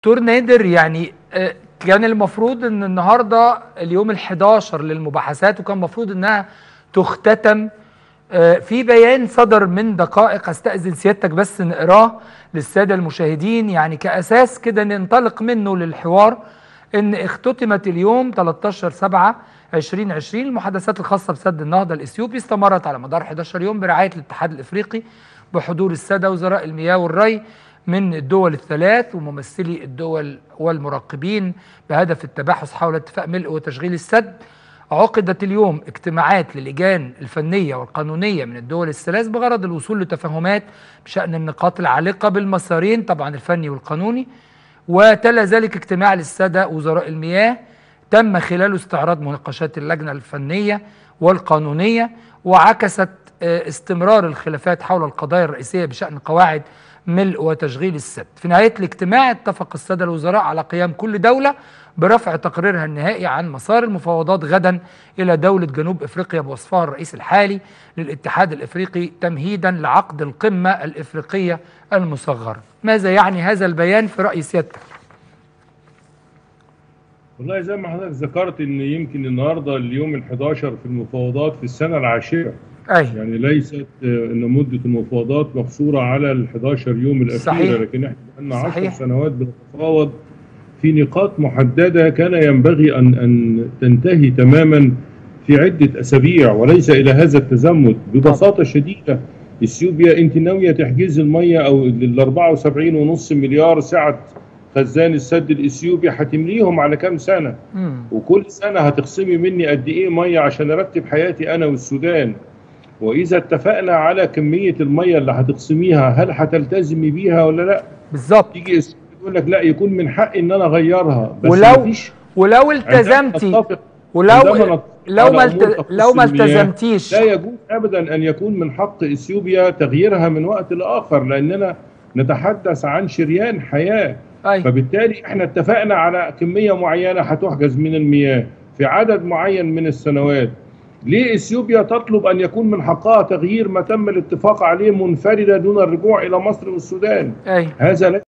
دكتور نادر يعني آه، كان المفروض إن النهارده اليوم ال11 للمباحثات وكان المفروض إنها تختتم آه، في بيان صدر من دقائق أستأذن سيادتك بس نقراه للسادة المشاهدين. يعني كأساس كده ننطلق منه للحوار إن اختتمت اليوم 13 7 2020 المحادثات الخاصة بسد النهضة الإثيوبي استمرت على مدار 11 يوم برعاية الاتحاد الإفريقي بحضور السادة وزراء المياه والري. من الدول الثلاث وممثلي الدول والمراقبين بهدف التباحث حول اتفاق ملء وتشغيل السد عقدت اليوم اجتماعات للجان الفنية والقانونية من الدول الثلاث بغرض الوصول لتفاهمات بشأن النقاط العالقة بالمسارين طبعا الفني والقانوني وتلا ذلك اجتماع للسادة وزراء المياه تم خلاله استعراض مناقشات اللجنة الفنية والقانونية وعكست استمرار الخلافات حول القضايا الرئيسية بشأن قواعد ملء وتشغيل السد في نهاية الاجتماع اتفق السادة الوزراء على قيام كل دولة برفع تقريرها النهائي عن مسار المفاوضات غدا إلى دولة جنوب إفريقيا بوصفها الرئيس الحالي للاتحاد الإفريقي تمهيدا لعقد القمة الإفريقية المصغرة ماذا يعني هذا البيان في رأي سيادتك؟ والله زي ما حضرتك ذكرت إن يمكن النهارده اليوم ال11 في المفاوضات في السنة العاشرة أي. يعني ليست إن مدة المفاوضات مقصورة على ال11 يوم الاخيره صحيح. لكن إحنا بقالنا 10 صحيح. سنوات بنتفاوض في نقاط محددة كان ينبغي أن أن تنتهي تماما في عدة أسابيع وليس إلى هذا التزمت ببساطة شديدة إثيوبيا انت ناويه تحجز المية أو ال 74.5 مليار سعه خزان السد الإثيوبي هتمليهم على كام سنة مم. وكل سنة هتخصمي مني قد إيه مية عشان أرتب حياتي أنا والسودان وإذا اتفقنا على كمية المية اللي هتخصميها هل هتلتزمي بيها ولا لأ؟ بالظبط. إثيوبيا يقول لك لأ يكون من حقي إن أنا أغيرها. بس ولو مفيش. ولو التزمتي ولو لو ما لو ما التزمتيش. لا يجوز ابدا أن يكون من حق إثيوبيا تغييرها من وقت لآخر لأننا نتحدث عن شريان حياة. أي. فبالتالي إحنا اتفقنا على كمية معينة هتحجز من المياه. في عدد معين من السنوات ليه إثيوبيا تطلب أن يكون من حقها تغيير ما تم الاتفاق عليه منفردة دون الرجوع إلى مصر والسودان أي. هذا